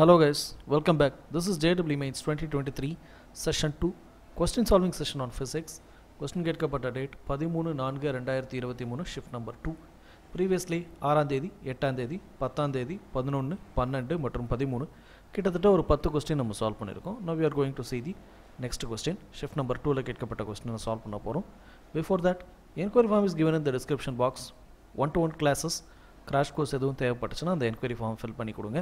Hello guys, welcome back. This is JW Mains 2023 session 2 question solving session on physics. Question கேட்கப்பட்ட date பதிமூணு நான்கு ரெண்டாயிரத்தி இருபத்தி மூணு ஷிஃப்ட் நம்பர் டூ ப்ரீவியஸ்லி ஆறாம் தேதி எட்டாம் தேதி பத்தாம் தேதி பதினொன்று பன்னெண்டு மற்றும் பதிமூணு. கிட்டத்தட்ட ஒரு பத்து கொஸ்டின் நம்ம சால்வ் பண்ணியிருக்கோம். No we are going to see the next question shift number டூவில் கேட்கப்பட்ட கொஸ்டினை சால்வ் பண்ண போகிறோம் before that enquiry form is given in the description box one to one classes crash course எதுவும் தேவைப்பட்டுச்சுன்னா அந்த என்கொயரி ஃபார்ம் ஃபில் பண்ணி கொடுங்க.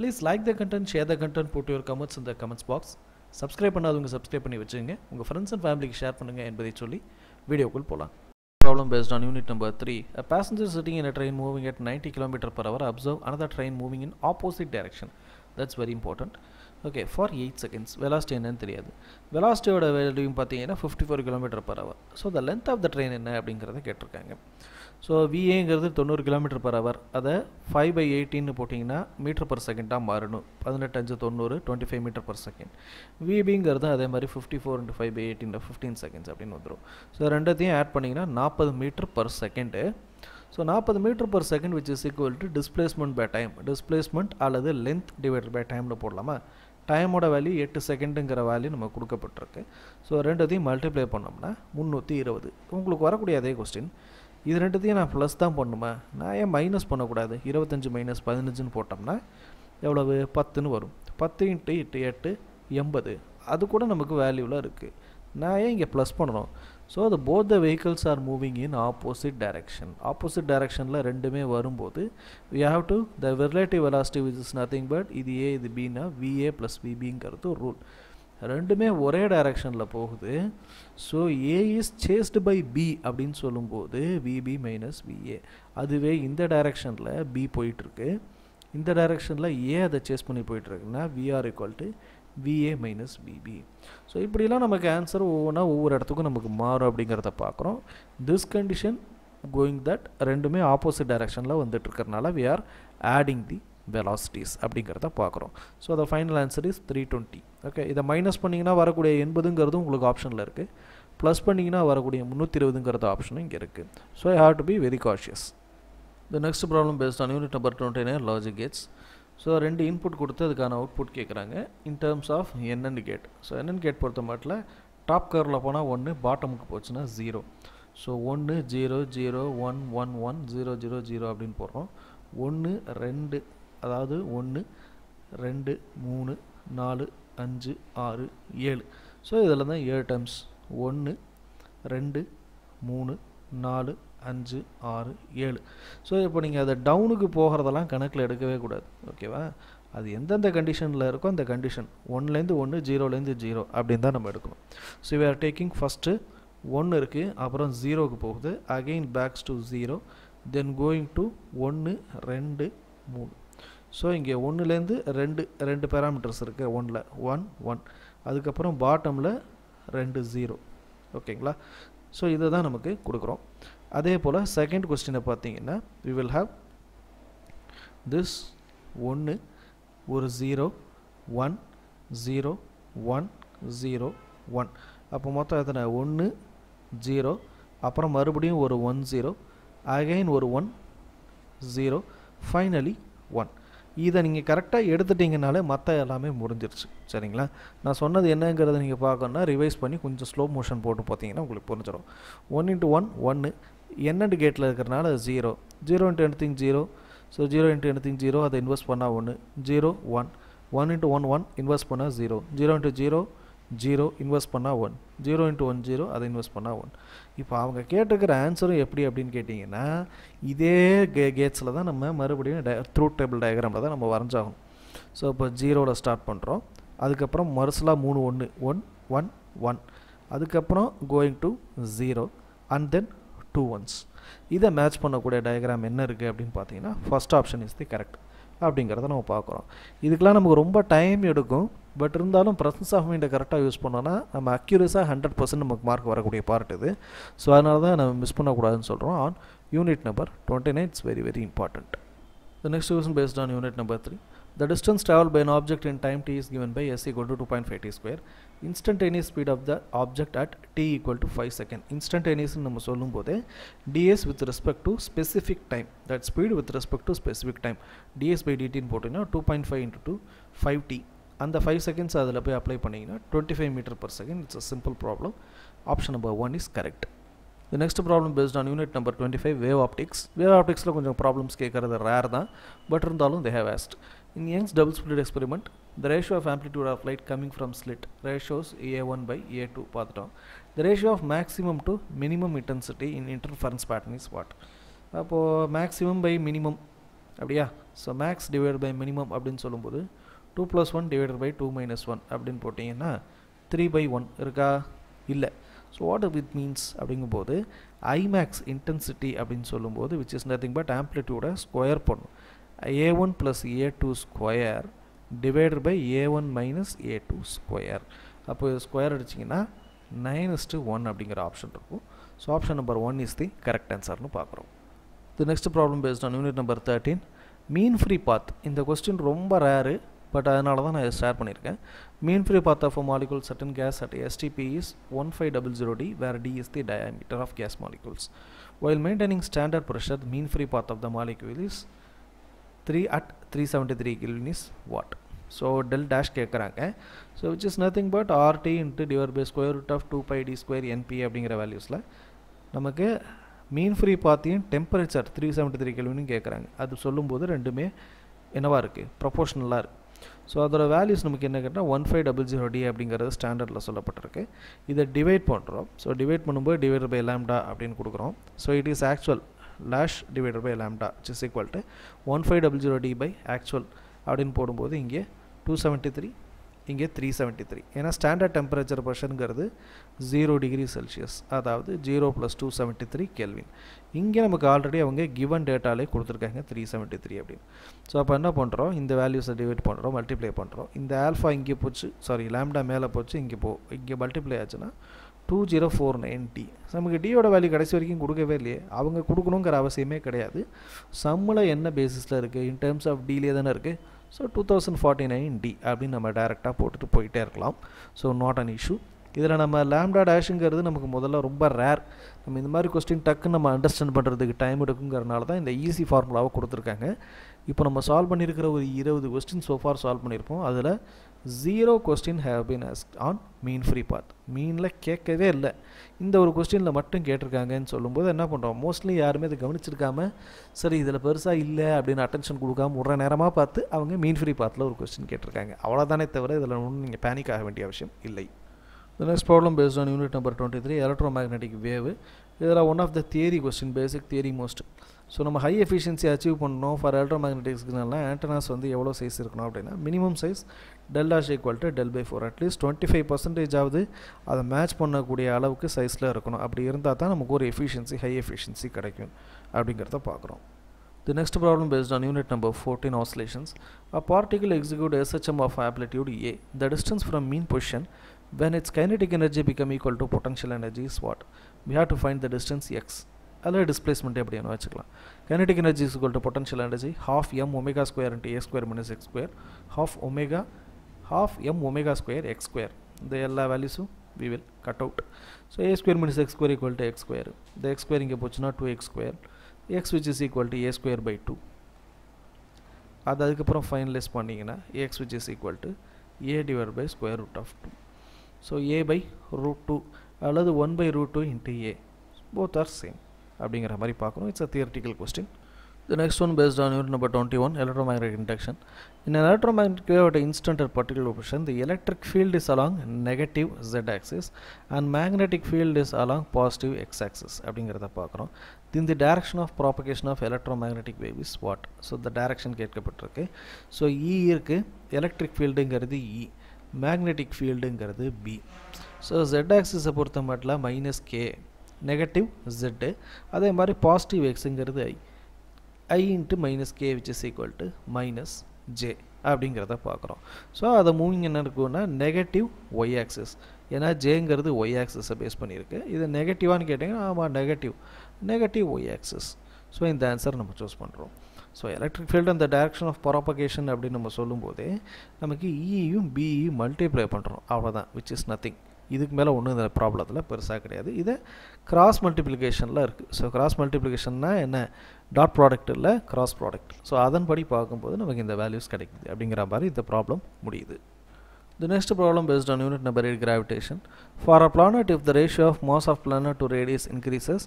Please like the content share the content போட்டு யுவர் கமெண்ட்ஸ் இந்த கமெண்ட்ஸ் பாக்ஸ் சப்ஸ்கிரைப் பண்ணாதவங்க subscribe பண்ணி வச்சுங்க உங்கள் ஃப்ரெண்ட்ஸ் அண்ட் ஃபேமிலிக்கு ஷேர் பண்ணுங்கள் என்பதை சொல்லி வீடியோக்குள் போகலாம் problem based on unit number 3 a passenger sitting in a train moving at 90 km per hour observe another train moving in opposite direction. That's very important. Okay for eight seconds velocity என்னன்னு தெரியாது. வெலாசிட்டியோட வேல்யூம் பார்த்தீங்கன்னா fifty four kilometre per hour so the length of the train என்ன அப்படிங்கிறத கேட்டிருக்காங்க. So விஏங்கிறது தொண்ணூறு கிலோமீட்டர் பர் ஹவர் அதை ஃபைவ் பை எயிட்டின்னு போட்டிங்கன்னா மீட்டர் பர் செகண்டாக மாறணும். பதினெட்டு அஞ்சு தொண்ணூறு twenty five metre per second விபிங்கிறது அதே மாதிரி fifty four into five by eighteen fifteen seconds அப்படின்னு வந்துடும் ஸோ ரெண்டத்தையும் ஆட் பண்ணிங்கன்னா நாற்பது மீட்டர் பர் செகண்டு ஸோ நாற்பது metre per second which is equal to displacement by time displacement அல்லது லென்த் டிவைடட் பை டைம்னு போடலாமா? டைமோட வேல்யூ எட்டு செகண்டுங்கிற வேல்யூ நம்ம கொடுக்கப்பட்டிருக்கு. ஸோ ரெண்டுத்தையும் மல்டிப்ளை பண்ணோம்னா முந்நூற்றி இருபது. உங்களுக்கு வரக்கூடிய அதே கொஸ்டின் இது ரெண்டுத்தையும் நான் ப்ளஸ் தான் பண்ணுமா? நான் ஏன் மைனஸ் பண்ணக்கூடாது? இருபத்தஞ்சி மைனஸ் பதினஞ்சுன்னு போட்டோம்னா எவ்வளவு? பத்துன்னு வரும். பத்து இன்ட்டு எட்டு எட்டு எண்பது. அது கூட நமக்கு வேல்யூவில் இருக்குது நான் ஏன் இங்கே ப்ளஸ் பண்ணணும்? ஸோ அது both the vehicles are moving in opposite direction opposite டைரக்ஷனில் ரெண்டுமே வரும்போது we have to the relative velocity which is nothing but இது ஏ இது பின்னா விஏ ப்ளஸ் விபிங்கிறது ஒரு ரூல் ரெண்டுமே ஒரே டைரக்ஷனில் போகுது. So A is chased by B அப்படின்னு சொல்லும்போது விபி மைனஸ் விஏ அதுவே இந்த டைரக்ஷனில் பி போயிட்டுருக்கு. இந்த டைரக்ஷனில் ஏ அதை சேஸ் பண்ணி போயிட்டுருக்குன்னா VR equal to VA minus VB so இப்படிலாம் நமக்கு ஆன்சர் ஒவ்வொன்றா ஒவ்வொரு இடத்துக்கும் நமக்கு மாறும் அப்படிங்கிறத பார்க்குறோம். திஸ் கண்டிஷன் கோயிங் தட் ரெண்டுமே ஆப்போசிட் டைரக்ஷனில் வந்துட்டு இருக்கிறனால we are adding the velocities அப்படிங்கிறத பார்க்குறோம். So the final answer is three twenty okay இதை மைனஸ் பண்ணிங்கன்னா வரக்கூடிய எண்பதுங்கிறது உங்களுக்கு ஆப்ஷனில் இருக்குது ப்ளஸ் பண்ணிங்கன்னா வரக்கூடிய முந்நூற்றி இருபதுங்கிறது ஆப்ஷனும் இங்கே இருக்குது so I have to be very cautious the next problem based on unit number twenty nine logic gates so ரெண்டு இன்புட் கொடுத்து அதுக்கான அவுட்புட் கேட்குறாங்க இன் டேர்ம்ஸ் ஆஃப் என்னென்னு கேட் ஸோ என்னென்னு கேட் பொறுத்த மாட்டில் டாப் கரில் போனால் ஒன்று பாட்டமுக்கு போச்சுன்னா ஜீரோ ஸோ ஒன்று zero zero one one one zero zero zero அப்படின்னு போடுறோம். ஒன்று ரெண்டு அதாவது ஒன்று ரெண்டு மூணு நாலு அஞ்சு ஆறு ஏழு. ஸோ இதில் தான் ஏழு டைம்ஸ் ஒன்று ரெண்டு மூணு நாலு அஞ்சு ஆறு ஏழு. ஸோ இப்போ நீங்கள் அதை டவுனுக்கு போகிறதெல்லாம் கணக்கில் எடுக்கவே கூடாது. ஓகேவா அது எந்தெந்த கண்டிஷனில் இருக்கோ அந்த கண்டிஷன் ஒன்லேருந்து ஒன்று ஜீரோலேருந்து ஜீரோ அப்படின்னு தான் நம்ம எடுக்கணும். So we are taking first ஒன்று இருக்குது அப்புறம் ஜீரோவுக்கு போகுது. Again backs to zero then going to ஒன்று ரெண்டு மூணு. ஸோ இங்கே ஒன்றுலேருந்து ரெண்டு ரெண்டு பேராமீட்டர்ஸ் இருக்குது ஒன்றில் ஒன் ஒன் அதுக்கப்புறம் பாட்டமில் ரெண்டு ஜீரோ ஓகேங்களா? ஸோ இதை தான் நமக்கு கொடுக்குறோம். அதே போல் செகண்ட் கொஸ்டினை பார்த்தீங்கன்னா வி வில் ஹாவ் திஸ் ஒன்று ஒரு zero one zero one zero one அப்போ மொத்தம் எத்தனை? ஒன்று ஜீரோ அப்புறம் மறுபடியும் ஒரு ஒன் ஜீரோ அகைன் ஒரு ஒன் ஜீரோ ஃபைனலி ஒன் இதை நீங்கள் கரெக்டாக எடுத்துட்டிங்கனாலே மற்ற எல்லாமே முடிஞ்சிருச்சு. சரிங்களா? நான் சொன்னது என்னங்கிறத நீங்கள் பார்க்கணுன்னா ரிவைஸ் பண்ணி கொஞ்சம் ஸ்லோ மோஷன் போட்டு பார்த்தீங்கன்னா உங்களுக்கு புரிஞ்சிடும். ஒன் இன்ட்டு ஒன் ஒன்று என்னண்டு கேட்டில் இருக்கிறனால zero zero into anything zero so zero into anything zero அதை இன்வெஸ்ட் பண்ணால் ஒன்று zero one one into one one invert பண்ணால் zero zero into zero zero invert பண்ணால் one zero into one zero அதை இன்வெஸ்ட் பண்ணால் ஒன் இப்போ அவங்க கேட்டிருக்கிற ஆன்சரும் எப்படி அப்படின்னு கேட்டிங்கன்னா இதே கே கேட்ஸில் தான் நம்ம மறுபடியும் டய த்ரூ டேபிள் டயக்ராமில் தான் நம்ம வரைஞ்சாகணும். ஸோ இப்போ ஜீரோவில் ஸ்டார்ட் பண்ணுறோம் அதுக்கப்புறம் மறுசலாக மூணு ஒன்று ஒன் ஒன் ஒன் அதுக்கப்புறம் going to zero and then two ones இதை மேட்ச் பண்ணக்கூடிய டயக்ராம் என்ன இருக்குது அப்படின்னு பார்த்தீங்கன்னா first option is the correct அப்படிங்கிறத நம்ம பார்க்குறோம். இதுக்கெலாம் நமக்கு ரொம்ப டைம் எடுக்கும். பட் இருந்தாலும் ப்ரெசன்ஸ் ஆஃப் மைண்டை கரெக்டாக யூஸ் பண்ணோன்னா நம்ம அக்யூரஸாக ஹண்ட்ரட் பர்சன்ட் நமக்கு மார்க் வரக்கூடிய பார்ட் இது ஸோ அதனால தான் நம்ம மிஸ் பண்ணக்கூடாதுன்னு சொல்கிறோம் on unit number twenty nine it's very very important the next question based on unit number three The distance traveled by an object in time t is given by s equal to 2.5 t square. Instantaneous speed of the object at t equal to 5 second. Instantaneous நம்ம சொல்லும்போது ds with respect to specific time. That speed with respect to specific time. ds by dt ன்னு போட்டிங்கன்னா 2.5 into 2 5t. அந்த five seconds அதில் போய் apply பண்ணிங்கன்னா twenty five metre per second it's a simple problem option number one is correct the next problem based on unit number twenty five wave optics wave ஆப்டிக்ஸில் கொஞ்சம் problems கேட்குறது rare தான் but இருந்தாலும் they have based in Young's double slit experiment the ratio of amplitude of light coming from slit ratios A one by A two பார்த்துட்டோம் the ratio of maximum to minimum intensity in interference pattern is what அப்போது maximum by minimum அப்படியா so max divide by minimum அப்படின்னு சொல்லும்போது two plus one divided by two minus one அப்படின்னு போட்டிங்கன்னா three by one இருக்கா? இல்லை. So what it means அப்படிங்கும்போது I max intensity அப்படின்னு சொல்லும்போது விச் இஸ் நத்திங் பட் ஆம்ப்ளிடியூடை ஸ்கொயர் பண்ணும். A one plus A two square divided by A one minus A two square அப்போ ஸ்கொயர் அடிச்சிங்கன்னா நைன் இஸ்ட்டு ஒன் அப்படிங்கிற ஆப்ஷன் இருக்கும். So option number one is the correct ஆன்சர்னு பார்க்குறோம். The next problem based on unit number thirteen mean free path இந்த question ரொம்ப rare but அதனால தான் நான் ஷேர் பண்ணியிருக்கேன். Mean free path of a molecule certain gas at STP is one five double zero D where D is the diameter of gas molecules while maintaining standard pressure mean free path of the molecule is three at three seventy three kelvin is what so del dash கேட்குறாங்க so which is nothing but RT into divide by square root of two pi D square NP அப்படிங்கிற வேல்யூஸில் நமக்கு mean free பாத்தியும் temperature three seventy three கெல்வின்னு கேட்குறாங்க அது சொல்லும்போது ரெண்டுமே என்னவாக இருக்குது ப்ரொபோஷனலாக இருக்குது ஸோ அதோட வேல்யூஸ் நமக்கு என்ன கேட்டால் one five double zero D அப்படிங்கிறது ஸ்டாண்டர்டில் சொல்லப்பட்டிருக்கு. இதை டிவைட் பண்ணுறோம் ஸோ டிவைட் பண்ணும்போது டிவைட் பை லேம்டா அப்படின்னு கொடுக்குறோம். So it is actual lash divided by lambda which is equal to one five double zero D by actual அப்படின்னு போடும்போது இங்கே டூ செவன்ட்டி த்ரீ இங்கே த்ரீ செவன்ட்டி த்ரீ ஏன்னா standard temperature ப்ரெஷருங்கிறது zero degree Celsius அதாவது zero plus two seventy three kelvin இங்கே நமக்கு already அவங்க கிவன் டேட்டாலே கொடுத்துருக்காங்க த்ரீ செவன்ட்டி த்ரீ அப்படின்னு. ஸோ அப்போ என்ன பண்ணுறோம் இந்த வேல்யூஸை டிவைட் பண்ணுறோம் மல்டிப்ளை பண்ணுறோம் இந்த ஆல்ஃபா இங்கே போச்சு சாரி லேம்டா மேலே போச்சு இங்கே போ இங்கே மல்டிப்ளை ஆச்சுன்னா two zero four nine D நமக்கு டியோட வேல்யூ கடைசி வரைக்கும் கொடுக்கவே இல்லையே. அவங்க கொடுக்கணுங்கிற அவசியமே கிடையாது. சம்மில் என்ன பேசிஸில் இருக்குது இன் டேர்ம்ஸ் ஆஃப் டீலே தானே இருக்குது so two thousand forty nine D அப்படின்னு நம்ம டேரெக்டாக போட்டுட்டு போயிட்டே இருக்கலாம். ஸோ நாட் அன் இஷ்யூ இதில் நம்ம லேம்டா டேஷுங்கிறது நமக்கு முதல்ல ரொம்ப ரேர் நம்ம இந்த மாதிரி கொஸ்டின் டக்குன்னு நம்ம அண்டர்ஸ்டாண்ட் பண்ணுறதுக்கு டைம் எடுக்குங்கிறனால தான் இந்த ஈஸி ஃபார்முலாவை கொடுத்துருக்காங்க. இப்போ நம்ம சால்வ் பண்ணியிருக்கிற ஒரு இருபது கொஸ்டின் சோஃபார் சால்வ் பண்ணியிருப்போம். அதில் zero question have been ask on mean free path மீனில் கேட்கவே இல்லை. இந்த ஒரு கொஸ்டினில் மட்டும் கேட்டிருக்காங்கன்னு சொல்லும்போது என்ன பண்ணுறோம் மோஸ்ட்லி யாருமே அதை கவனிச்சிருக்காம சரி இதில் பெருசாக இல்லை அப்படின்னு அட்டென்ஷன் கொடுக்காம ஒரு நேரமாக பார்த்து அவங்க மீன் ஃப்ரீ பாத்தில் ஒரு கொஸ்டின் கேட்டிருக்காங்க. அவ்வளோதானே தவிர இதில் ஒன்றும் நீங்கள் பேனிக் ஆக வேண்டிய அவசியம் இல்லை. The next problem based on unit number 23 electromagnetic wave. இதில் one of the theory question basic theory most so நம்ம ஹை எஃபிஷியன்சி அச்சீவ் பண்ணணும் ஃபார் எலக்ட்ரோமேக்னெட்டிக் சிக்னல்னால் ஆண்டனாஸ் வந்து எவ்வளோ சைஸ் இருக்கணும் அப்படின்னா minimum size deltas equal to del by four at least twenty five percentage ஆகுது அதை மேட்ச் பண்ணக்கூடிய அளவுக்கு சைஸில் இருக்கணும் அப்படி இருந்தால் தான் நமக்கு ஒரு எஃபிஷியன்சி ஹை எஃபிஷியன்சி கிடைக்கும் அப்படிங்கிறத பார்க்குறோம் The next problem based on unit number 14 oscillations. A particle execute SHM of amplitude A the distance from mean position when its kinetic energy become equal to potential energy is what? We have to find the distance x. அதில் displacement எப்படி வேணும் வச்சுக்கலாம் kinetic energy is equal to potential energy half m omega square into a square minus x square half omega half m omega square x square இந்த எல்லா வேல்யூஸும் we will cut out so a square minus x square equal to x square இந்த X square இங்கே போச்சுன்னா two x square x which is equal to a square by two அது அதுக்கப்புறம் finalise பண்ணிங்கன்னா x which is equal to a divide by square root of two so a by root two அல்லது one by root two into a both are same அப்படிங்கிற மாதிரி பார்க்கணும் it's a theoretical question The next one based on unit number 21 electromagnetic induction. In an electromagnetic wave at an instant at particular position, the electric field is along negative z axis and magnetic field is along positive x axis. அப்படிங்கிறத பார்க்குறோம் in the direction of propagation of electromagnetic wave is what? So the direction கேட்கப்பட்டிருக்கு so E இருக்குது electric ஃபீல்டுங்கிறது இ magnetic ஃபீல்டுங்கிறது B so jet ஆக்சிஸை பொறுத்த மட்டும் minus K negative jet அதே மாதிரி positive எக்ஸுங்கிறது I I into minus K which is equal to minus J அப்படிங்கிறத பார்க்குறோம். ஸோ அதை மூவிங் என்ன இருக்குன்னா நெகட்டிவ் ஒய் ஆக்சிஸ் ஏன்னா ஜேங்கிறது ஒய் ஆக்சிஸை பேஸ் பண்ணியிருக்கு. இது நெகட்டிவான்னு கேட்டிங்கன்னா ஆமாம் negative negative Y axis so இந்த ஆன்சர் நம்ம சூஸ் பண்ணுறோம் ஸோ எலக்ட்ரிக் ஃபீல்டு அந்த டைரக்ஷன் ஆஃப் ப்ராபகேஷன் அப்படின்னு நம்ம சொல்லும்போதே நமக்கு e இயும் பிஇயும் மல்டிப்ளை பண்ணுறோம் அவ்வளோதான் விச் இஸ் நத்திங் இதுக்கு மேலே ஒன்றும் இந்த ப்ராப்ளத்தில் பெருசாக கிடையாது. இது கிராஸ் மல்டிப்ளிகேஷனில் இருக்குது ஸோ கிராஸ் மல்டிப்ளிகேஷன்னா என்ன? டாட் ப்ராடக்ட் இல்லை கிராஸ் ப்ராடக்ட் ஸோ அதன்படி பார்க்கும்போது நமக்கு இந்த வேல்யூஸ் கிடைக்குது. அப்படிங்கிற மாதிரி இந்த ப்ராப்ளம் முடியுது. The next problem based on unit number 8 gravitation. For a planet if the ratio of mass of planet to radius increases,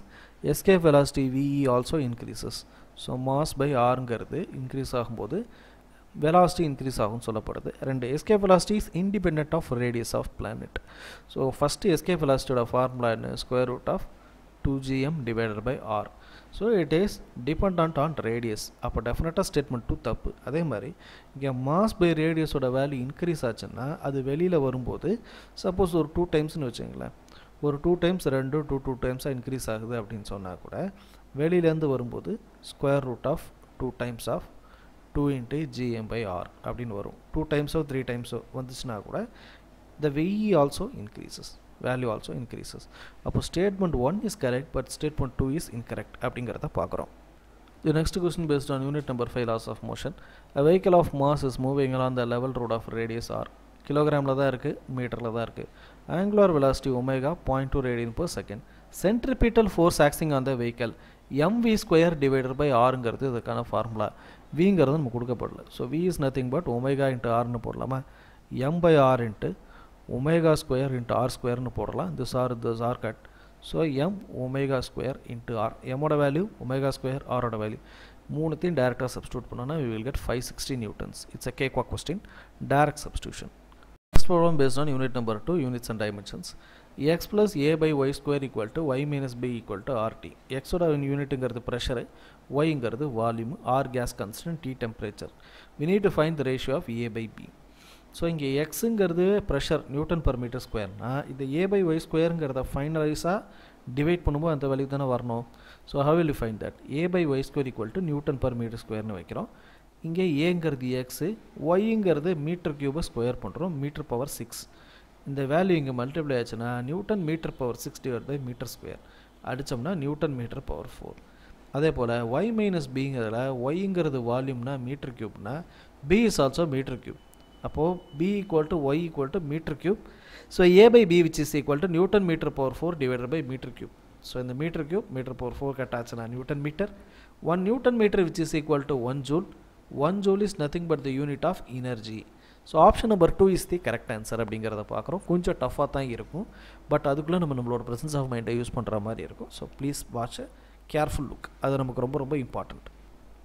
escape velocity VE also increases. So mass by ஆருங்கிறது increase ஆகும்போது velocity increase ஆகும்னு சொல்லப்படுது. ரெண்டு escape velocity is independent of radius of planet so first escape வெலாசிட்டியோட formula என்ன? Square root of two GM divided by R so it is depend on radius அப்போ டெஃபினட்டாக statement two தப்பு. அதே மாதிரி இங்கே மாஸ் பை ரேடியஸோட வேல்யூ இன்க்ரீஸ் ஆச்சுன்னா அது வெளியில் வரும்போது சப்போஸ் ஒரு டூ டைம்ஸ்னு வச்சுங்களேன். ஒரு டூ டைம்ஸ் ரெண்டு டூ டூ டைம்ஸாக இன்க்ரீஸ் ஆகுது அப்படின்னு சொன்னால் கூட வெளியிலேருந்து வரும்போது square root of two times of two into GM by R அப்படின்னு வரும். டூ டைம்ஸோ த்ரீ டைம்ஸோ வந்துச்சுன்னா கூட the VE also increases value also increases அப்போ statement one is correct but statement two is incorrect அப்படிங்கிறத பார்க்குறோம். The next question based on unit number 5 laws of motion. A vehicle of mass is moving along the level road of radius r. கிலோகிராமில் தான் இருக்குது மீட்டரில் தான் இருக்குது angular velocity omega point two radian per second centripetal force acting on the vehicle mv square divided by ஆருங்கிறது இதுக்கான formula விங்கிறது நம்ம கொடுக்கப்படல. So v is nothing but omega into ஆர்னு போடலாமா? M by r into omega square into r ஸ்கொயர்னு போடலாம். This r this r cut so m omega square into r எம்மோட value omega square ஆரோட value மூணுத்தையும் டேரெக்டாக substitute பண்ணோன்னா we will get five sixty newtons it's a cake question direct substitution next problem based on unit number two units and dimensions x plus a by y square equal to y minus b equal to rt x யூனிட்டுங்கிறது pressure yங்கிறது volume R gas constant T temperature we need to find the ratio of a by b. So இங்கே எக்ஸுங்கிறது pressure newton per metre ஸ்கொயர்னா இந்த a by y ஸ்கொயருங்கிறத ஃபைனலைஸாக divide பண்ணும்போது அந்த value தானே வரணும். So how will you find that a by y square equal to newton per metre ஸ்கொயர்னு வைக்கிறோம். இங்கே ஏங்கிறது எக்ஸு ஒய்ங்கிறது மீட்டர் க்யூபை ஸ்கொயர் பண்ணுறோம் மீட்டர் பவர் சிக்ஸ் இந்த வேல்யூ இங்கே மல்டிப்ளை ஆச்சுன்னா newton metre power six divide by metre square அடித்தோம்னா newton metre power four அதே போல் ஒய் மைனஸ் பிங்கிறதுல ஒய்ங்கிறது வால்யூம்னா metre கியூப்னா b is also metre cube அப்போது b equal to y equal to metre cube so a by b which is equal to newton metre power four divided by metre cube so இந்த metre cube metre power four கட்டாச்சுன்னா newton metre one newton metre which is equal to one joule one joule is nothing but the unit of energy so option number two is the correct answer அப்படிங்கிறத பார்க்குறோம். கொஞ்சம் டஃப்பாக தான் இருக்கும். But அதுக்குள்ளே நம்ம நம்மளோட presence of மைண்டை யூஸ் பண்ணுற மாதிரி இருக்கும். So please watch a careful look அது நமக்கு ரொம்ப ரொம்ப important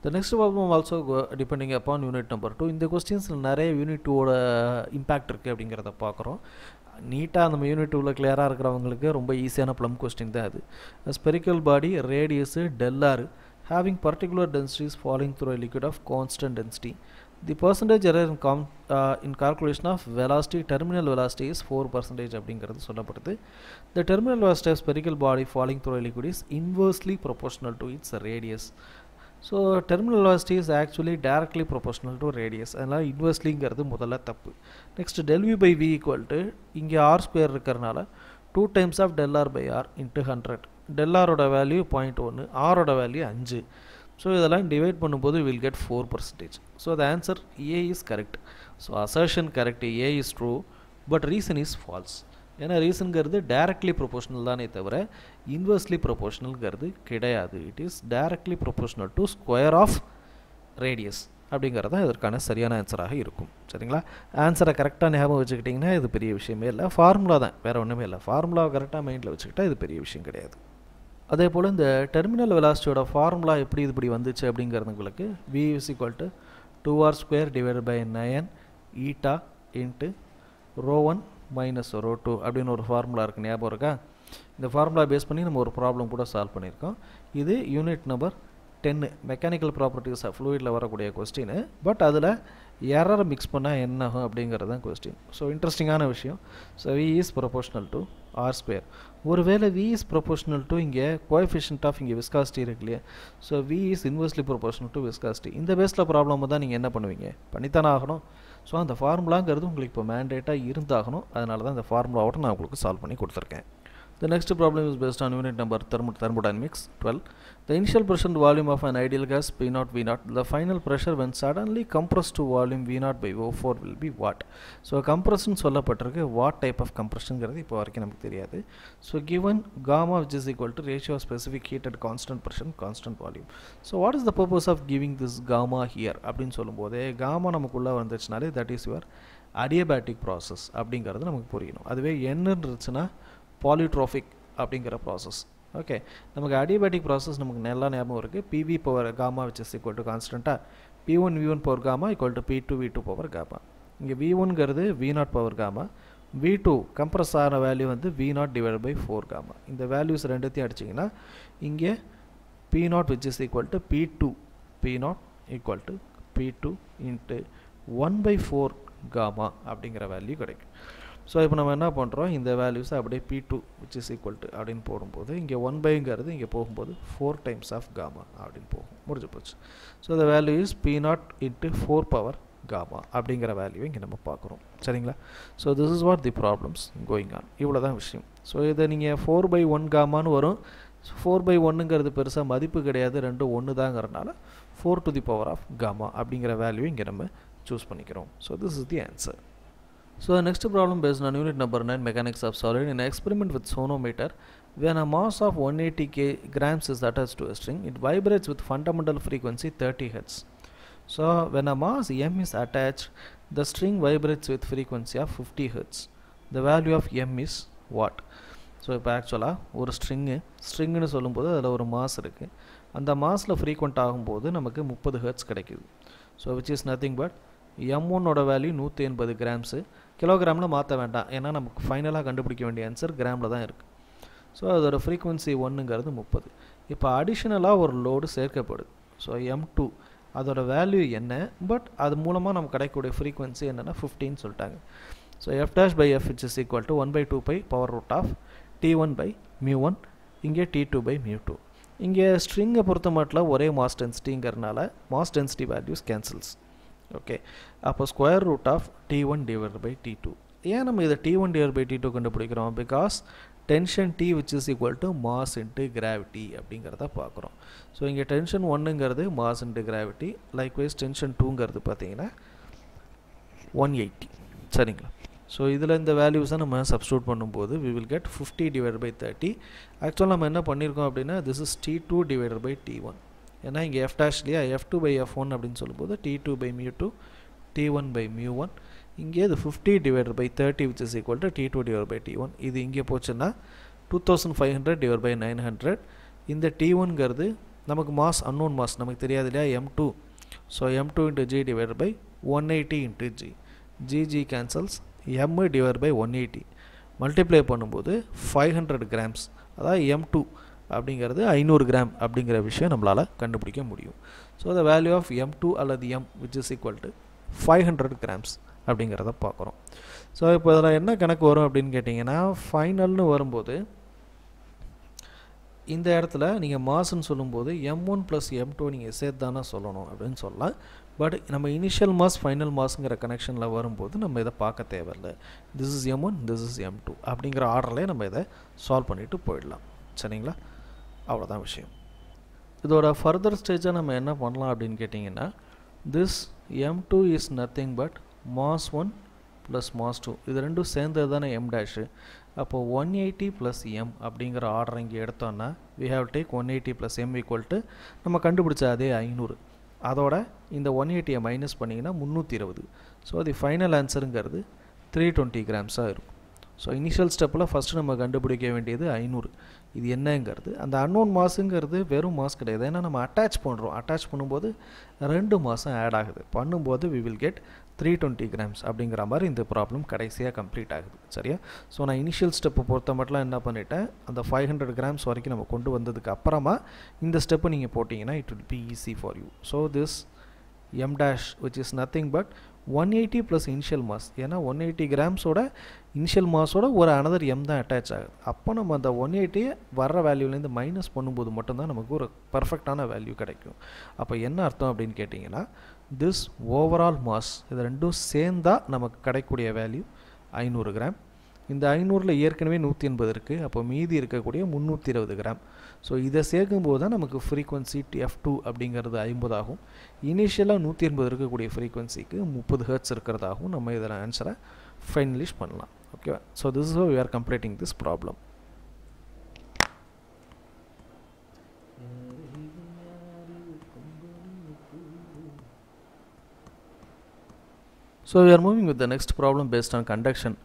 the next problem also depending upon unit number two இந்த கொஸ்டின்ஸில் நிறைய யூனிட் டூவோட இம்பேக்ட் இருக்குது அப்படிங்கிறத பார்க்குறோம். நீட்டாக நம்ம யூனிட் டூவில் கிளியராக இருக்கிறவங்களுக்கு ரொம்ப ஈஸியான ப்ளம் கொஸ்டின் தான் அது. Spherical body radius del r having particular densities following through liquid of constant density the percentage error in calm in calculation of velocity terminal velocity is four percentage அப்படிங்கிறது சொல்லப்படுது. The terminal velocity of spherical body falling through liquid is inversely proportional to its radius so terminal velocity is actually directly proportional to radius அதனால் இன்வர்ஸ்லிங்கிறது முதல்ல தப்பு. Next del v by v equal to இங்கே R square இருக்கிறனால two times of del r by r into hundred டெல்ஆரோட value point ஒன்று ஆரோட value அஞ்சு. So இதெல்லாம் டிவைட் பண்ணும்போது will get four percentage so the answer A is correct so assertion correct A is true but reason is false ஏன்னா ரீசனுங்கிறது directly proportional தானே தவிர inversely ப்ரொபோஷனல்ங்கிறது கிடையாது. It is directly proportional to square of radius அப்படிங்கிறது தான் இதற்கான சரியான ஆன்சராக இருக்கும். சரிங்களா? ஆன்சரை கரெக்டாக ஞாபகம் வச்சுக்கிட்டிங்கன்னா இது பெரிய விஷயமே இல்லை. ஃபார்முலா தான். வேறு ஒன்றுமே இல்லை. ஃபார்முலாவை கரெக்டாக மைண்டில் வச்சுக்கிட்டால் இது பெரிய விஷயம் கிடையாது. அதே போல் இந்த டெர்மினல் வெலாசிட்டியோட ஃபார்முலா எப்படி இது இப்படி வந்துச்சு அப்படிங்கிறது உங்களுக்கு v is equal to two r square divide by nine eta into rho one minus rho two அப்படின்னு ஒரு ஃபார்முலா இருக்குது ஞாபகம் இருக்கா? இந்த ஃபார்முலா பேஸ் பண்ணி நம்ம ஒரு ப்ராப்ளம் கூட சால்வ் பண்ணியிருக்கோம். இது யூனிட் நம்பர் டென்னு மெக்கானிக்கல் ப்ராப்பர்ட்டிஸ் ஆஃப் ஃப்ளூயிடில் வரக்கூடிய கொஸ்டின் பட் அதில் எரர் மிக்ஸ் பண்ணால் என்ன ஆகும் அப்படிங்கிறது தான் கொஸ்டின் ஸோ இன்ட்ரெஸ்டிங்கான விஷயம். So v is proportional to r square ஒருவேளை வி இஸ் ப்ரொபோஷனல் டு இங்கே கோஎஃபிஷியன்ட் ஆஃப் இங்கே விஸ்காசிட்டி இருக்கு இல்லையா? So v is inversely proportional to viscosity இந்த பேஸில் ப்ராப்ளம் தான் நீங்கள் என்ன பண்ணுவீங்க? பண்ணித்தானே ஆகணும். ஸோ அந்த ஃபார்முலாங்கிறது உங்களுக்கு இப்போ மேண்டேட்டாக இருந்தாகணும். அதனால தான் இந்த ஃபார்முலாவோட நான் உங்களுக்கு சால்வ் பண்ணி கொடுத்துருக்கேன். The next problem is based on unit number thermo thermodynamics 12. The initial pressure and volume of an ideal gas P0 V0. The final pressure when suddenly compressed to volume V0 by O4 will be what? So compression சொல்லப்பட்டிருக்கு what type of கம்ப்ரஷனுங்கிறது இப்போ வரைக்கும் நமக்கு தெரியாது so given gamma which is equal to ratio specific heat at constant pressure constant volume so what is the purpose of giving this gamma here அப்படின்னு சொல்லும்போது gamma நமக்குள்ளே வந்துச்சுனாலே that is your adiabatic process அப்படிங்கிறது நமக்கு புரியணும் அதுவே என்ன இருந்துச்சுன்னா polytropic அப்படிங்கிற ப்ராசஸ் ஓகே நமக்கு அடிபேட்டிக் ப்ராசஸ் நமக்கு நல்லா ஞாபகம் இருக்குது PV power gamma which is equal to கான்ஸ்டண்ட்டாக P one V one power gamma equal to P two V two power gamma இங்கே V ஒன்ங்கிறது V naught power gamma V two compress ஆன value வந்து V naught divide by four gamma இந்த values ரெண்டுத்தையும் அடிச்சிங்கன்னா இங்கே P naught which is equal to P two P naught equal to P two into one by four gamma அப்படிங்கிற value கிடைக்கும். So இப்போ நம்ம என்ன பண்ணுறோம் இந்த வேல்யூஸை அப்படியே P two which is equal to அப்படின்னு போடும்போது இங்கே ஒன் பைங்கிறது இங்கே போகும்போது ஃபோர் டைம்ஸ் ஆஃப் காமா அப்படின்னு போகும். முடிஞ்சு போச்சு. So the value is P naught into four power gamma அப்படிங்கிற வேல்யூ இங்கே நம்ம பார்க்குறோம். சரிங்களா? So this is what the problems going on இவ்வளோ தான் விஷயம். ஸோ இதை நீங்கள் ஃபோர் பை ஒன் காமான்னு வரும். ஃபோர் பை ஒன்னுங்கிறது பெருசாக மதிப்பு கிடையாது. ரெண்டு ஒன்று தாங்கிறதுனால four to the power of gamma அப்படிங்கிற வேல்யூ இங்கே நம்ம சூஸ் பண்ணிக்கிறோம். So this is the answer So the next problem based on unit number 9 mechanics of solid in an experiment with sonometer when a mass of 180 k grams is attached to a string it vibrates with fundamental frequency 30 hertz. So when a mass m is attached the string vibrates with frequency of 50 hertz. The value of m is what? So இப்போ ஆக்சுவலாக ஒரு string ஸ்ட்ரிங்குன்னு சொல்லும்போது அதில் ஒரு mass இருக்குது அந்த மாஸில் frequent ஆகும்போது நமக்கு முப்பது ஹெர்ட்ஸ் கிடைக்குது so which is nothing but m ஒன்னோட வேல்யூ நூற்றி எண்பது கிராம்ஸு கிலோகிராமில் மாற்ற வேண்டாம். ஏன்னா நமக்கு ஃபைனலாக கண்டுபிடிக்க வேண்டிய ஆன்சர் கிராமில் தான் இருக்குது ஸோ அதோட ஃப்ரீக்குவென்சி ஒன்றுங்கிறது முப்பது. இப்போ அடிஷ்னலாக ஒரு லோடு சேர்க்கப்படுது. ஸோ எம் டூ அதோட வேல்யூ என்ன? பட் அது மூலமாக நமக்கு கிடைக்கக்கூடிய ஃப்ரீக்குவென்சி என்னென்னா ஃபிஃப்டின்னு சொல்லிட்டாங்க. So f dash by f it's is equal to one by two by power root of T one by mu one இங்கே T two by mu two இங்கே ஸ்ட்ரிங்கை பொறுத்த மட்டும் ஒரே mass டென்சிட்டிங்கிறனால mass density values cancels okay அப்போ square root of T one divide by T two ஏன் நம்ம இதை T one divide by T two கண்டுபிடிக்கிறோம்? Because tension T which is equal to mass into gravity அப்படிங்கிறத பார்க்குறோம். So இங்கே tension ஒன்றுங்கிறது mass into gravity likewise tension டூங்கிறது பார்த்தீங்கன்னா one eighty சரிங்களா? So இதில் இந்த வேல்யூஸை நம்ம சப்ஸ்டியூட் பண்ணும்போது we will get fifty divide by thirty ஆக்சுவலாக நம்ம என்ன பண்ணியிருக்கோம் அப்படின்னா this is T two divided by T one ஏன்னா இங்கே f டேஷ்லேயே f two by f one அப்படின்னு சொல்லும்போது T two by mu two T one by mu one இங்கே இது fifty divide by thirty which is equal to T two divide by T one இது இங்கே போச்சுன்னா two thousand five hundred divide by nine hundred இந்த T ஒன்ங்கிறது நமக்கு mass unknown mass நமக்கு தெரியாது இல்லையா? M two so M two into G divide by one eighty into G G G cancels M divide by one eighty multiply பண்ணும்போது five hundred grams அதாவது M two அப்படிங்கிறது ஐநூறு gram அப்படிங்கிற விஷயம் நம்மளால் கண்டுபிடிக்க முடியும். So the value of M two அல்லது M which is equal to five hundred grams அப்படிங்கிறத பார்க்குறோம். ஸோ இப்போ இதில் என்ன கணக்கு வரும் அப்படின்னு கேட்டிங்கன்னா ஃபைனல்னு வரும்போது இந்த இடத்துல நீங்கள் மாஸ்ன்னு சொல்லும்போது M one plus M two நீங்கள் சேர்த்து தானே சொல்லணும் அப்படின்னு சொல்லலாம். பட் நம்ம இனிஷியல் மாஸ் ஃபைனல் மாஸுங்கிற கனெக்ஷனில் வரும்போது நம்ம இதை பார்க்க தேவையில்லை. This is M one this is M two அப்படிங்கிற ஆர்டர்லேயே நம்ம இதை சால்வ் பண்ணிவிட்டு போயிடலாம். சரிங்களா? அவ்வளோதான் விஷயம். இதோட ஃபர்தர் ஸ்டேஜாக நம்ம என்ன பண்ணலாம் அப்படின்னு கேட்டிங்கன்னா this M two is nothing but mass one plus mass two இது ரெண்டும் சேர்ந்தது தானே எம் டேஷு அப்போது ஒன் எயிட்டி ப்ளஸ் எம் அப்படிங்கிற ஆர்டர் இங்கே எடுத்தோன்னா we have take one eighty plus M equal to நம்ம கண்டுபிடிச்ச அதே ஐநூறு. அதோட இந்த ஒன் எயிட்டியை மைனஸ் பண்ணிங்கன்னா முந்நூற்றி இருபது. ஸோ அது ஃபைனல் ஆன்சருங்கிறது த்ரீ டுவெண்ட்டி கிராம்ஸாக இருக்கும். ஸோ இனிஷியல் ஸ்டெப்பில் ஃபஸ்ட்டு நம்ம கண்டுபிடிக்க வேண்டியது ஐநூறு. இது என்னங்கிறது. அந்த அன்னோன் மாஸுங்கிறது வெறும் மாஸ் கிடையாது. ஏன்னா நம்ம அட்டாச் பண்ணுறோம் அட்டாச் பண்ணும்போது ரெண்டு மாதம் ஆட் ஆகுது. பண்ணும்போது we will get three twenty grams அப்படிங்கிற மாதிரி இந்த ப்ராப்ளம் கடைசியாக கம்ப்ளீட் ஆகுது. சரியா? ஸோ நான் இனிஷியல் ஸ்டெப்பை பொறுத்த மட்டும் என்ன பண்ணிட்டேன்? அந்த ஃபைவ் ஹண்ட்ரட் கிராம்ஸ் வரைக்கும் நம்ம கொண்டு வந்ததுக்கு அப்புறமா இந்த ஸ்டெப்பை நீங்கள் போட்டிங்கன்னா it will be easy for you so this M dash which is nothing but one eighty plus initial mass ஏன்னா ஒன் எயிட்டி கிராம்ஸோட இனிஷியல் மாஸோட ஒரு அனதர் எம் தான் அட்டாச் ஆகுது. அப்போ நம்ம அந்த ஒன் எயிட்டியை வர்ற வேல்யூலேருந்து மைனஸ் பண்ணும்போது மட்டும்தான் நமக்கு ஒரு பர்ஃபெக்டான வேல்யூ கிடைக்கும். அப்போ என்ன அர்த்தம் அப்படின்னு கேட்டிங்கன்னா திஸ் ஓவரால் மாஸ் இது ரெண்டும் சேர்ந்தா நமக்கு கிடைக்கக்கூடிய வேல்யூ ஐநூறு கிராம் இந்த ஐநூறில் ஏற்கனவே நூற்றி எண்பது இருக்குது அப்போ மீதி இருக்கக்கூடிய முந்நூற்றி இருபது கிராம் ஸோ இதை சேர்க்கும்போது தான் நமக்கு ஃப்ரீக்வன்சி எஃப் டூ அப்படிங்கிறது ஐம்பது ஆகும் இனிஷியலாக நூற்றி எண்பது இருக்கக்கூடிய ஃப்ரீக்வன்சிக்கு முப்பது ஹர்ட்ஸ் இருக்கிறதாகவும் நம்ம இதில் ஆன்சரை ஃபைனலிஷ் பண்ணலாம். ஓகேவா so this is we are completing this problem so we are moving with the next problem based on conduction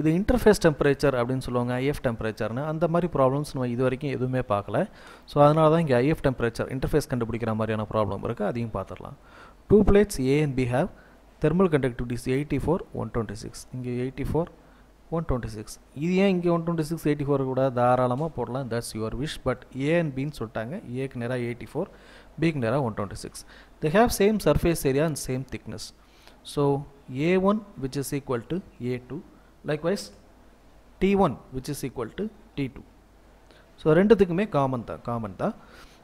இது இன்டர்ஃபேஸ் டெம்பரேச்சர் அப்படின்னு சொல்லுவாங்க ஐஎஃப் டெம்பரேச்சர்னு அந்த மாதிரி ப்ராப்ளம்ஸ் நம்ம இது வரைக்கும் எதுவுமே பார்க்கல. ஸோ அதனால தான் இங்கே ஐஎஃப் டெம்பரேச்சர் இன்டர்ஃபேஸ் கண்டுபிடிக்கிற மாதிரியான ப்ராப்ளம் இருக்குது அதையும் பார்த்துடலாம். Two plates A and B have thermal conductivities eighty four one twenty six இங்கே eighty four one twenty six இது ஏன் இங்கே one twenty six eighty four கூட தாராளமாக போடலாம்? That's your wish but A and பின்னு சொல்லிட்டாங்க. ஏக்கு நேராக எயிட்டி ஃபோர் பிக்கு நேராக one twenty six they have same surface area and same thickness so A one which is equal to A two likewise T one which is equal to T two so ரெண்டுத்துக்குமே common தான் common தான்.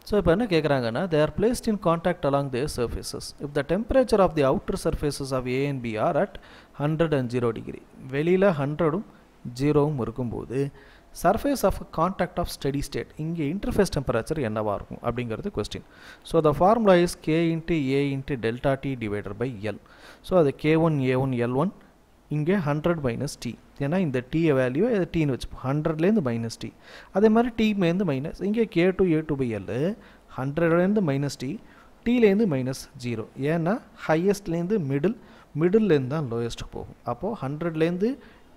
So இப்போ என்ன கேட்குறாங்கன்னா they are placed in contact along their surfaces if the temperature of the outer surfaces of A and B are at hundred and zero degree வெளியில் ஹண்ட்ரடும் ஜீரோவும் இருக்கும்போது surface of contact of steady state இங்கே interface temperature என்னவாக இருக்கும் அப்படிங்கிறது question so the formula is K into A into delta T divided by L so அது K one A one L one இங்கே ஹண்ட்ரட் மைனஸ் டி ஏன்னா இந்த D value இது டீன்னு வச்சுப்போம். ஹண்ட்ரட்லேருந்து மைனஸ் டி அதே மாதிரி டீமேருந்து மைனஸ் இங்கே K two A two by L ஹண்ட்ரட்லேருந்து மைனஸ் டி டீலேருந்து மைனஸ் ஜீரோ ஏன்னா ஹையஸ்ட்லேருந்து மிடில் மிடில்லேருந்து தான் லோயஸ்ட் போகும். அப்போது ஹண்ட்ரட்லேருந்து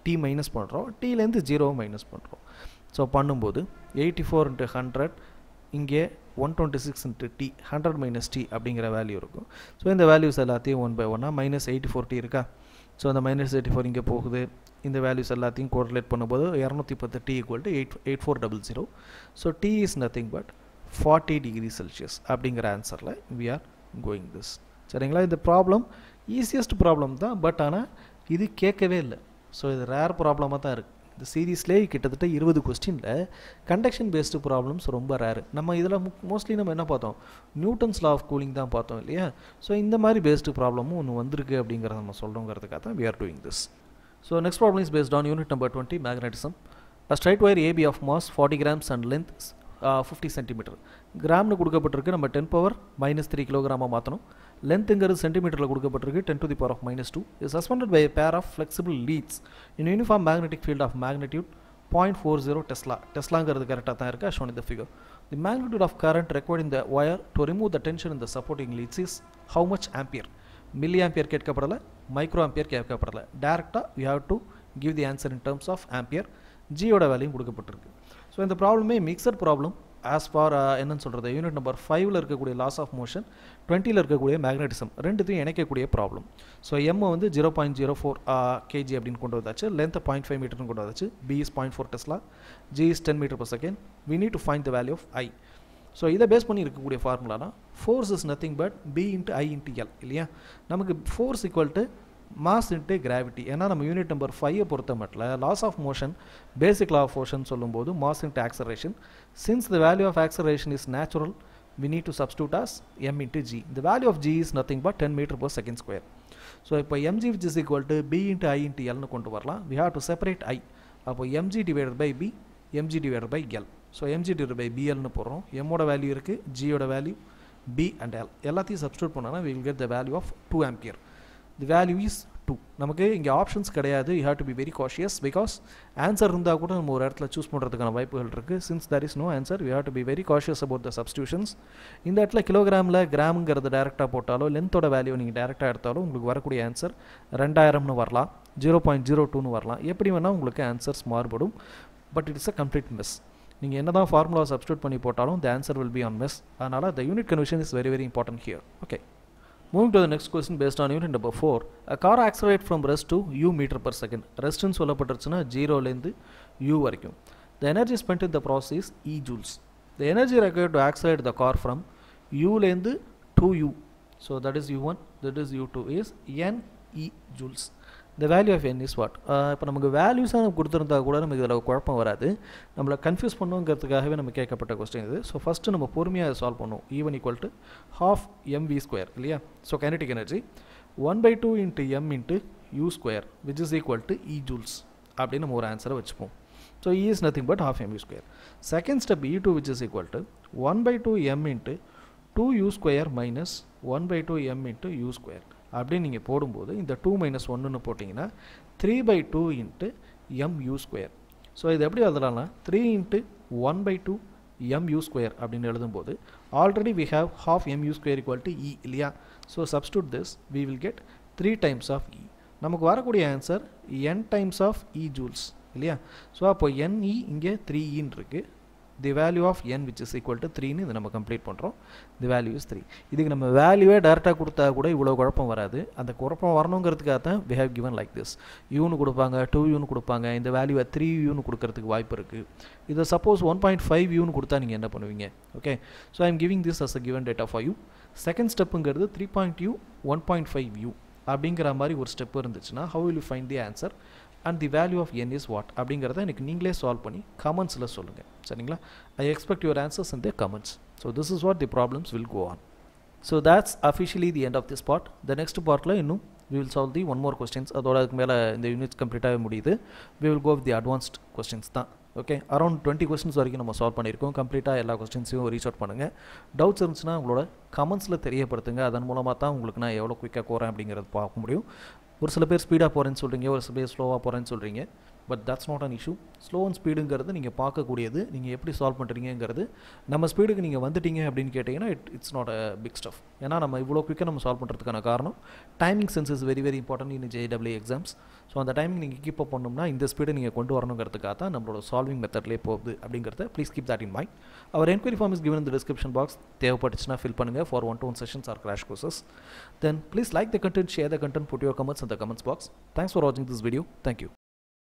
டி மைனஸ் பண்ணுறோம் டீலேருந்து ஜீரோவை மைனஸ் பண்ணுறோம் ஸோ பண்ணும்போது எயிட்டி ஃபோர் இன்ட்டு ஹண்ட்ரட் இங்கே one twenty six into T hundred minus T அப்படிங்கிற வேல்யூ இருக்கும். ஸோ இந்த வேல்யூஸ் எல்லாத்தையும் ஒன் பை ஒன்னாக மைனஸ் எயிட்டி ஃபோர் டி இருக்கா? ஸோ அந்த மைனஸ் எயிட்டி ஃபோர் இங்கே போகுது. இந்த வேல்யூஸ் எல்லாத்தையும் கோரிலேட் பண்ணும்போது இரநூத்தி பத்து T equal to eight eight four double zero so T is nothing but forty degree Celsius அப்படிங்கிற ஆன்சரில் வி ஆர் கோயிங் திஸ் சரிங்களா? இந்த ப்ராப்ளம் ஈஸியஸ்ட் ப்ராப்ளம் தான் பட் ஆனால் இது கேட்கவே இல்லை. ஸோ இது ரேர் ப்ராப்ளமாக தான் இருக்குது இந்த சீரீஸ்லேயே கிட்டத்தட்ட இருபது கொஸ்டினில் கண்டக்ஷன் பேஸ்டு ப்ராப்ளம்ஸ் ரொம்ப ரேரு நம்ம இதில் மோஸ்ட்லி நம்ம என்ன பார்த்தோம்? நியூட்டன்ஸ் லா ஆஃப் கூலிங் தான் பார்த்தோம் இல்லையா? ஸோ இந்த மாதிரி பேஸ்டு ப்ராப்ளமும் ஒன்று வந்திருக்கு அப்படிங்கிறத நம்ம சொல்கிறோங்கிறதுக்காக தான் we are doing this so next problem is based on unit number twenty magnetism a straight wire AB of mass forty grams and length fifty centimeter கிராம்னு கொடுக்கப்பட்டிருக்கு நம்ம டென் பவர் மைனஸ் த்ரீ கிலோகிராமாக மாற்றணும் லென்த்துங்கிறது சென்டிமீட்டரில் கொடுக்கப்பட்டிருக்கு. Ten to the power of minus two is suspended by pair of flexible leads in uniform magnetic field of magnitude point four zero tesla டெஸ்லாங்கிறது கரெக்டாக தான் இருக்குது ஷோன் இந்த figure the magnitude of current required இந்த wire to remove the tension இந்த supporting leads is how much ampere milli ampere கேட்கப்படலை micro ampere கேட்கப்படலை டேரெக்டாக you have to give the answer in terms of ampere ஜியோட வேலையும் கொடுக்கப்பட்டிருக்கு. So இந்த ப்ராப்ளமே mixer problem as for என்னன்னு சொல்கிறது யூனிட் நம்பர் ஃபைவ்ல இருக்கக்கூடிய லாஸ் ஆஃப் மோஷன் டுவெண்ட்டியில் இருக்கக்கூடிய மேக்னட்டிசம் ரெண்டுத்தையும் இணைக்கக்கூடிய ப்ராப்ளம் ஸோ எம் வந்து zero point zero four KG அப்படின்னு கொண்டு வந்தாச்சு. லென்த் பாயிண்ட் ஃபைவ் மீட்டர்னு கொண்டு வந்தாச்சு. B is point four tesla G is ten meter per second we need to find the value of I so இதை base பண்ணி இருக்கக்கூடிய ஃபார்முலானா force is nothing but B into I into L இல்லையா? நமக்கு force equal to mass into gravity ஏன்னா நம்ம unit number ஃபைவை பொறுத்த மட்டும் laws of motion basic law of motion சொல்லும்போது mass into acceleration since the value of acceleration is natural we need to substitute as m into g. The value of g is nothing but 10 meter per second square. So இப்போ mg which is equal to b into i into l னு கொண்டு வரலாம் we have to separate i அப்போ mg divided by b mg divided by l so mg divided by bl னு போடுறோம் m ஓட value இருக்கு g ஓட value b and l எல்லாத்தையும் சப்ஸ்டியூட் பண்ணோன்னா we will get the value of 2 ampere the value is two நமக்கு இங்கே options கிடையாது. You have to be very cautious because answer இருந்தால் கூட நம்ம ஒரு இடத்துல சூஸ் பண்ணுறதுக்கான வாய்ப்புகள் இருக்குது since there is no answer you have to be very cautious about the substitutions இந்த இடத்துல கிலோகிராமில் கிராமுங்கிறது டேரெக்டாக போட்டாலோ லென்த்தோட வேல்யூ நீங்கள் டேரெக்டாக எடுத்தாலும் உங்களுக்கு வரக்கூடிய ஆன்சர் ரெண்டாயிரம்னு வரலாம். ஜீரோ பாயிண்ட் ஜீரோ டூன்னு வரலாம். எப்படி வேணால் உங்களுக்கு ஆன்சர்ஸ் மாறுபடும். But it's a complete miss நீங்கள் என்ன தான் ஃபார்முலா சப்ஸ்டியூட் பண்ணி போட்டாலும் the answer will be on miss அதனால் the unit conversion is very very important here okay Moving to the next question based on unit number 4. A car accelerates from rest to u meter per second. ரெஸ்ட்னு சொல்லப்பட்டுருச்சுன்னா ஜீரோலேருந்து u வரைக்கும் The energy spent in the process is e joules. The energy required to accelerate the car from uலேருந்து to u. So that is u1, that is u2 is n e joules. The value of n is what? இப்போ நமக்கு வேல்யூஸாக கொடுத்துருந்தா கூட நமக்கு இதில் குழப்பம் வராது. நம்மளை confuse பண்ணுங்கிறதுக்காகவே நம்ம கேட்கப்பட்ட கொஸ்டின் இது. ஸோ ஃபஸ்ட்டு நம்ம பொறுமையாக சால்வ் பண்ணுவோம். Even equal to half mv square இல்லையா? So kinetic energy. 1 by 2 into m into u square which is equal to e joules அப்படின்னு நம்ம ஒரு ஆன்சரை வச்சுப்போம். So E is nothing but half M U square second step E two which is equal to one by two M into two U square minus one by two M into U square அப்படின்னு நீங்கள் போடும்போது இந்த two minus ஒன்றுன்னு போட்டிங்கன்னா three by two into M U square so இது எப்படி எழுதலாம்னா three into one by two M U square அப்படின்னு எழுதும்போது already we have half M U square equal to E இல்லையா? So substitute this we will get three times of E நமக்கு வரக்கூடிய answer N times of E joules இல்லையா? So அப்போ என்இ e இங்கே three in e இருக்குது the value of N which is equal to த்ரீன்னு இது நம்ம கம்ப்ளீட் பண்ணுறோம் தி வேல்யூ இஸ் த்ரீ இதுக்கு நம்ம வேல்யூவே டேரெக்டாக கொடுத்தா கூட இவ்வளோ குழப்பம் வராது. அந்த குழப்பம் வரணுங்கிறதுக்காக தான் we have given like this யூன்னு கொடுப்பாங்க டூ யூன்னு கொடுப்பாங்க. இந்த வேல்யூவை த்ரீ யூன்னு கொடுக்கறதுக்கு வாய்ப்பு இருக்குது இதை சப்போஸ் ஒன் பாயிண்ட் ஃபைவ் யூன்னு கொடுத்தா நீங்கள் என்ன பண்ணுவீங்க? Okay so I'm giving this as a given data for you second ஸ்டெப்புங்கிறது three point U one point five U அப்படிங்கிற மாதிரி ஒரு ஸ்டெப் இருந்துச்சுன்னா how will you find the answer and the value of N is what அப்படிங்கிறத எனக்கு நீங்களே solve பண்ணி கமெண்ட்ஸில் சொல்லுங்கள் சரிங்களா? I expect your answers in the comments so this is what the problems will go on so that's officially the end of this part the next பார்ட்டில் இன்னும் we will solve the one more questions அதோட அதுக்கு மேலே இந்த units கம்ப்ளீட்டாகவே முடியுது. We will go with the advanced questions தான். Okay around twenty questions வரைக்கும் நம்ம சால்வ் பண்ணியிருக்கோம். கம்ப்ளீட்டாக எல்லா கொஸ்டின்ஸையும் ரீச் அவுட் பண்ணுங்கள் டவுட்ஸ் இருந்துச்சுன்னா உங்களோட கமெண்ட்ஸில் தெரியப்படுத்துங்க. அதன் மூலமாக தான் உங்களுக்கு நான் எவ்வளோ குயிக்காக போகிறேன் அப்படிங்கிறது பார்க்க முடியும். ஒரு சில பேர் ஸ்பீடாக போகிறேன்னு சொல்கிறீங்க ஒரு சில பேர் ஸ்லோவாக போகிறேன்னு சொல்கிறீங்க but that's not an issue slow and ஸ்பீடுங்கிறது நீங்கள் பார்க்கக்கூடியது. நீங்கள் எப்படி சால்வ் பண்ணுறீங்கிறது நம்ம ஸ்பீடுக்கு நீங்கள் வந்துட்டீங்க அப்படின்னு கேட்டிங்கன்னா it it's not a big stuff ஏன்னா நம்ம இவ்வளோ குயிக்காக நம்ம சால்வ் பண்ணுறதுக்கான காரணம் timing sense is very very important in JW exams so அந்த டைமிங் நீங்கள் கீப் அப் இந்த ஸ்பீடை நீங்கள் கொண்டு வரணுங்கிறதுக்காக தான் நம்மளோட சால்விங் மெத்தட்லேயே போகுது அப்படிங்கிறத please keep that in mind our enquiry form is given இந்த டிஸ்கிரிப்ஷன் பாக்ஸ் தேவைப்பட்டுச்சுன்னா ஃபில் பண்ணுங்கள் for one to one sessions or crash courses then please like the content share the content put your comments அந்த comments box thanks for வாட்சிங் this video thank you